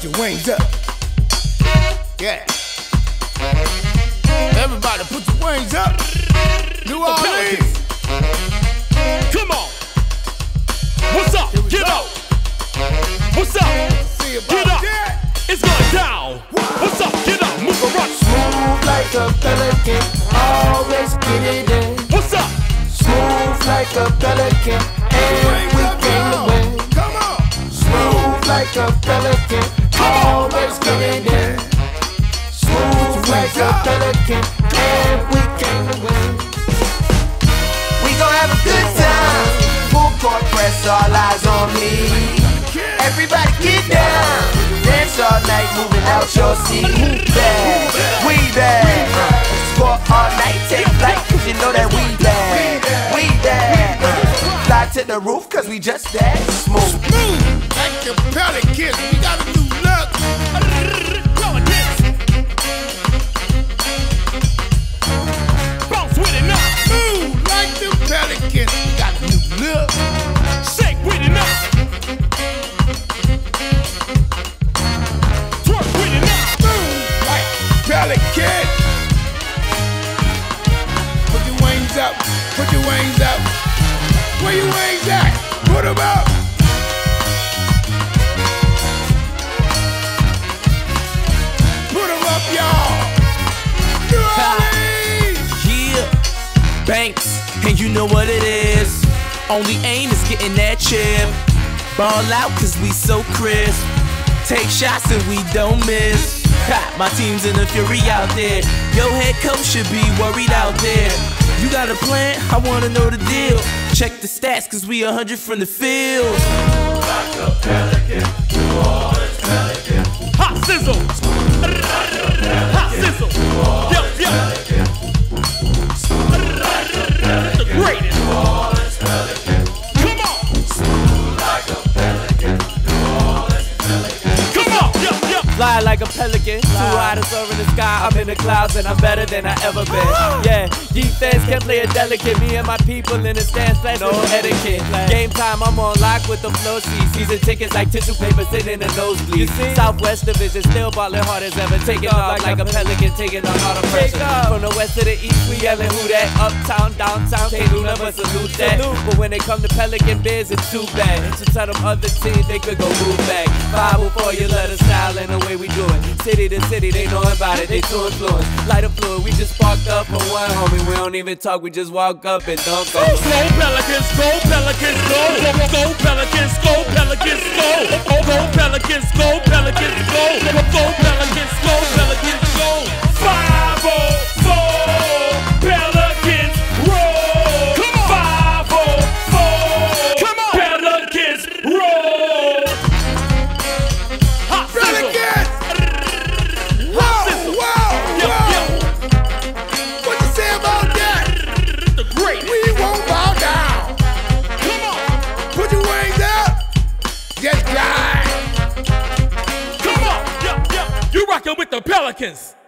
Put your wings up. Yeah. Everybody put your wings up. New Orleans. Come on. What's up? Get go. up. What's up? See about Get up. that. It's going down. What's up? Get up. Move around. Smooth like a pelican, always get it in. What's up? Smooth like a pelican, and Smooth like a pelican, and we to win. We gon' have a good time. Full court press, all eyes on me. Everybody get down. Dance all night, moving out your seat. Who bad? We bad. Score all night, take flight, cause you know that we bad. We bad. Fly to the roof, cause we just that smooth. Move like the Pelicans. We Put your wings up. Where your wings at? Put them up. Put them up, y'all. New Orleans. Yeah, Banks, and you know what it is. Only aim is getting that chip. Ball out cause we so crisp. Take shots and we don't miss. Ha, my team's in a fury out there. Yo, head coach should be worried out there. You got a plan? I wanna know the deal. Check the stats cause we a hundred from the field. HaSizzle. Hot sizzle. Yup, yup. The greatest. Come on. Come on. Yup, yup. Fly like a pelican, to soar in the sky. I'm in the clouds and I'm better than I ever been. Yeah, defense can play a delicate. Me and my people in the stands, play no etiquette. Game time, I'm on lock with the flow seats. Season tickets like tissue paper sitting in the nosebleed. Southwest Division still ballin' hard as ever. Taking off like a pelican, taking on all the pressure. From the west to the east, we yelling who that? Uptown, downtown, can't do nothing salute that. But when they come to Pelican Biz, it's too bad. So tell them other teams they could go move back. Five before you let us style and the way we do it. City to city, they know about it, they too influenced. Light up fluid, we just sparked up for one homie. We don't even talk, we just walk up and dunk on go Pelicans, Just glide. Come on. Yo, yo. You rockin' with the Pelicans.